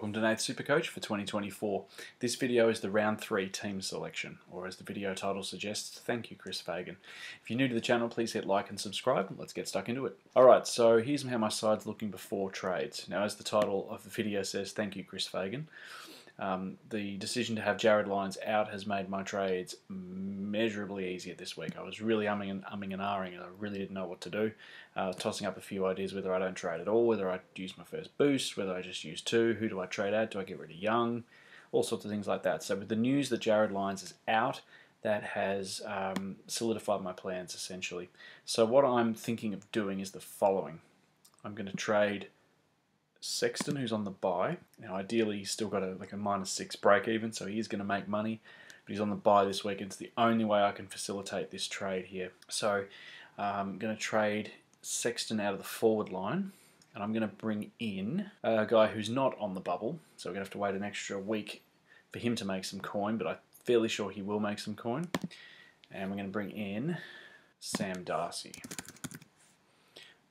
Welcome to Nath's Supercoach for 2024. This video is the round 3 team selection, or as the video title suggests, thank you Chris Fagan. If you're new to the channel, please hit like and subscribe. Let's get stuck into it. Alright, so here's how my side's looking before trades. Now as the title of the video says, thank you Chris Fagan. Um, the decision to have Jarryd Lyons out has made my trades measurably easier this week. I was really umming and umming and ahhing, and I really didn't know what to do. Uh, tossing up a few ideas whether I don't trade at all, whether I use my first boost, whether I just use two, who do I trade at, do I get rid of Young, all sorts of things like that. So with the news that Jarryd Lyons is out, that has um, solidified my plans essentially. So what I'm thinking of doing is the following. I'm going to trade Sexton, who's on the bye. Now, ideally, he's still got a like a minus six break even, so he is going to make money. But he's on the bye this week. It's the only way I can facilitate this trade here. So uh, I'm going to trade Sexton out of the forward line, and I'm going to bring in a guy who's not on the bubble. So we're going to have to wait an extra week for him to make some coin, but I'm fairly sure he will make some coin. And we're going to bring in Sam Darcy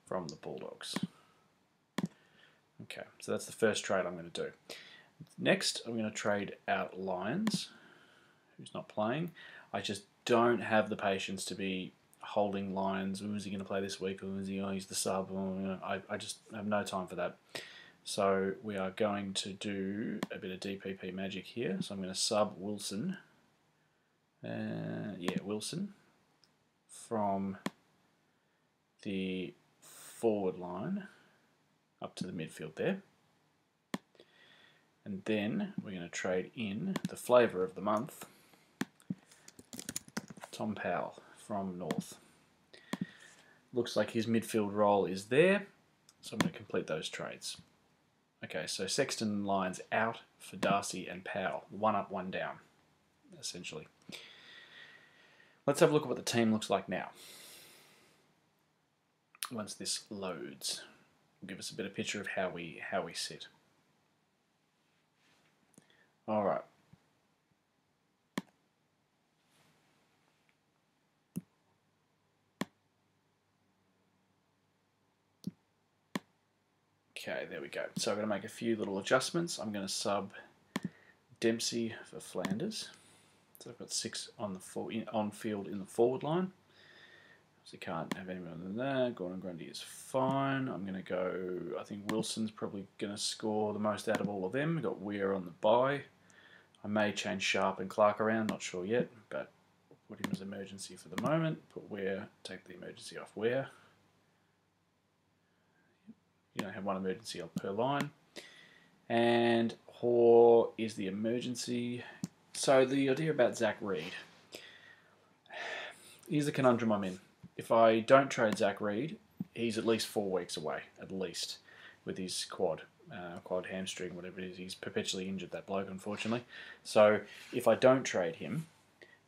from the Bulldogs. Okay, so that's the first trade I'm going to do. Next, I'm going to trade out Lyons, who's not playing. I just don't have the patience to be holding Lyons. Who is he going to play this week? Is he going to use the sub? I, I just have no time for that. So we are going to do a bit of DPP magic here. So I'm going to sub Wilson. Uh, yeah, Wilson from the forward line up to the midfield there. And then we're going to trade in the flavour of the month, Tom Powell from North. Looks like his midfield role is there, so I'm going to complete those trades. Okay, so Sexton Lyons out for Darcy and Powell. One up, one down, essentially. Let's have a look at what the team looks like now. Once this loads give us a better picture of how we how we sit. All right. Okay, there we go. So I'm going to make a few little adjustments. I'm going to sub Dempsey for Flanders. So I've got six on the on field in the forward line. So can't have any more than that. Gordon Grundy is fine. I'm going to go, I think Wilson's probably going to score the most out of all of them. We've got Weir on the bye. I may change Sharp and Clark around, not sure yet, but put him as emergency for the moment. Put Weir, take the emergency off Weir. You don't have one emergency per line. And Hoare is the emergency. So the idea about Zach Reid. Here's the conundrum I'm in if I don't trade Zach Reid, he's at least four weeks away, at least, with his quad, uh, quad hamstring, whatever it is. He's perpetually injured, that bloke, unfortunately. So if I don't trade him,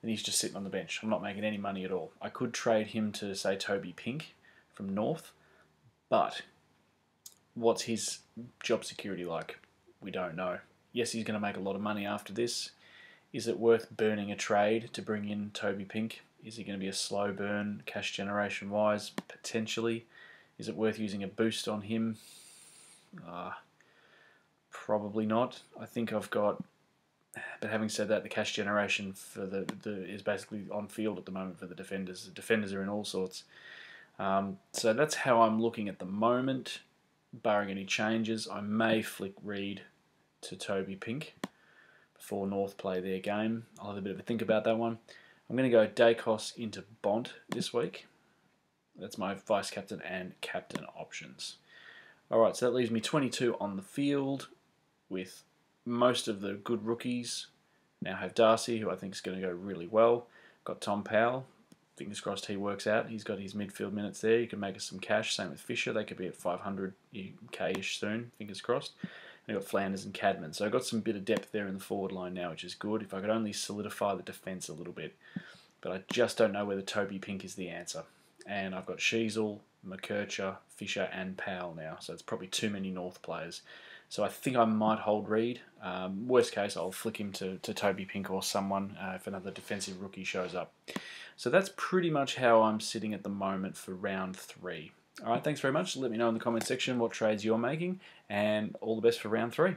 then he's just sitting on the bench. I'm not making any money at all. I could trade him to, say, Toby Pink from North, but what's his job security like? We don't know. Yes, he's going to make a lot of money after this. Is it worth burning a trade to bring in Toby Pink? Is he going to be a slow burn cash generation wise? Potentially. Is it worth using a boost on him? Uh, probably not. I think I've got. But having said that, the cash generation for the, the is basically on field at the moment for the defenders. The defenders are in all sorts. Um, so that's how I'm looking at the moment. Barring any changes, I may flick Reid to Toby Pink before North play their game. I'll have a bit of a think about that one. I'm going to go Daicos into Bont this week. That's my vice captain and captain options. Alright, so that leaves me 22 on the field with most of the good rookies. Now have Darcy, who I think is going to go really well. Got Tom Powell. Fingers crossed he works out. He's got his midfield minutes there. You can make us some cash. Same with Fisher. They could be at 500k-ish soon. Fingers crossed. I've got Flanders and Cadman. So I've got some bit of depth there in the forward line now, which is good. If I could only solidify the defence a little bit. But I just don't know whether Toby Pink is the answer. And I've got Sheezel, McKercher, Fisher and Powell now. So it's probably too many North players. So I think I might hold Reid. Um, worst case, I'll flick him to, to Toby Pink or someone uh, if another defensive rookie shows up. So that's pretty much how I'm sitting at the moment for round three. All right, thanks very much. Let me know in the comment section what trades you're making, and all the best for round three.